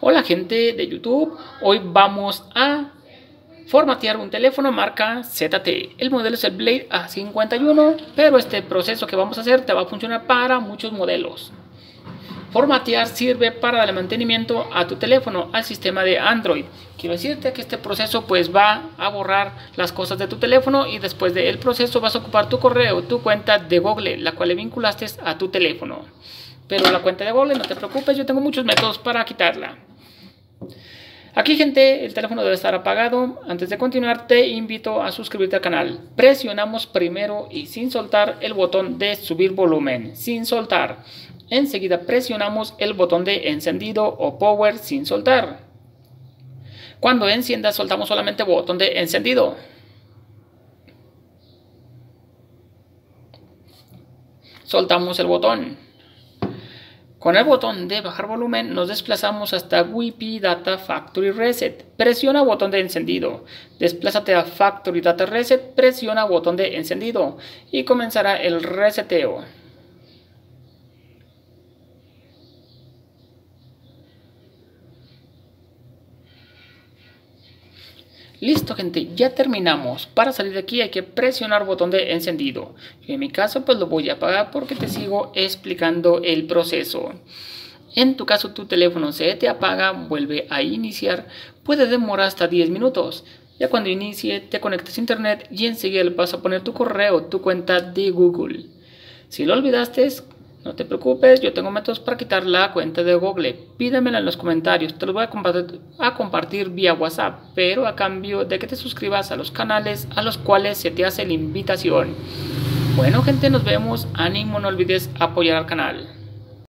Hola gente de YouTube, hoy vamos a formatear un teléfono marca ZT. El modelo es el Blade A51, pero este proceso que vamos a hacer te va a funcionar para muchos modelos. Formatear sirve para darle mantenimiento a tu teléfono, al sistema de Android. Quiero decirte que este proceso pues va a borrar las cosas de tu teléfono y después del proceso vas a ocupar tu correo, tu cuenta de Google, la cual le vinculaste a tu teléfono. Pero la cuenta de Google, no te preocupes, yo tengo muchos métodos para quitarla. Aquí gente, el teléfono debe estar apagado. Antes de continuar te invito a suscribirte al canal. Presionamos primero y sin soltar el botón de subir volumen, sin soltar. Enseguida presionamos el botón de encendido o power sin soltar. Cuando encienda soltamos solamente el botón de encendido. Soltamos el botón. Con el botón de bajar volumen nos desplazamos hasta WIPI Data Factory Reset. Presiona botón de encendido. Desplázate a Factory Data Reset, presiona botón de encendido y comenzará el reseteo. Listo gente, ya terminamos. Para salir de aquí hay que presionar botón de encendido. En mi caso pues lo voy a apagar porque te sigo explicando el proceso. En tu caso tu teléfono se te apaga, vuelve a iniciar, puede demorar hasta 10 minutos. Ya cuando inicie te conectas a internet y enseguida le vas a poner tu correo, tu cuenta de Google. Si lo olvidaste, no te preocupes, yo tengo métodos para quitar la cuenta de Google. Pídemela en los comentarios, te los voy a compartir, a compartir vía WhatsApp, pero a cambio de que te suscribas a los canales a los cuales se te hace la invitación. Bueno gente, nos vemos. Ánimo, no olvides apoyar al canal.